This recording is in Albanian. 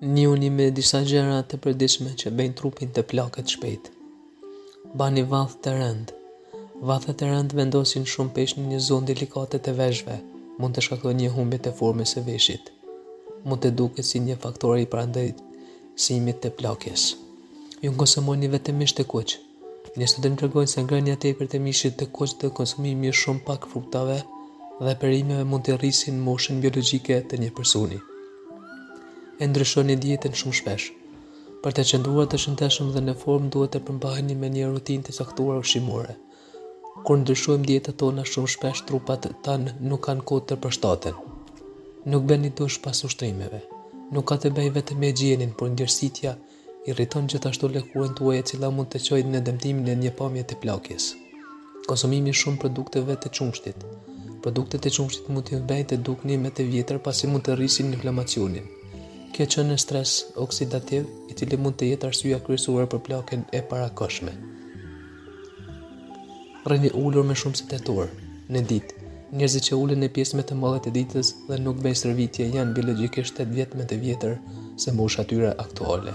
Njihuni me disa gjëra të përditshme që bëjnë trupin të plaket shpejt. Mbani vathë të rëndë. Vathët e rëndë vendosin shumë peshë në një zonë delikate të veshëve, mund të shkaktojnë një humbje të formës së veshit. Mund të duket si një faktor i përshpejtimit të plakjes. Ju konsumoni vetëm mish të kuq, Një studim tregon se ngrënia e tepërt e mishit të kuq dhe konsumimi i shumë pak fruktave dhe perimeve mund të rrisin moshën biologjike të një personi. E ndryshoni dietën shumë shpesh. Për të qëndruar të shëndetshëm dhe në formë duhet të përmbaheni me një rutinë të caktuar ushqimore. Kur ndryshojmë dietën tonë shumë shpesh trupat tanë nuk kanë kohë të përshtaten. Nuk bëni dush pas ushtrimeve. Nuk ka të bëjë vetëm me higjienin, por djersitja Irriton gjithashtu lëkurën tuaj e cila mund të çojë në dëmtimin e një pamje të plakjes. Konsumimi i shumë produkteve të qumështit. Produktet e qumështit mund t'ju bëjnë të dukeni më të vjetër pasi mund të rrisin inflamacionin. Kjo çon në stres oksidativ, i cili mund të jetë arsyeja kryesore për plakjen e parakohshme. Rrini ulur më shumë se 8 orë në ditë. Njerëzit që ulen në pjesën më të madhe të ditës dhe nuk bëjnë stërvitje janë biologjikisht 8 vjet më të vjetër se mosha e tyre aktuale.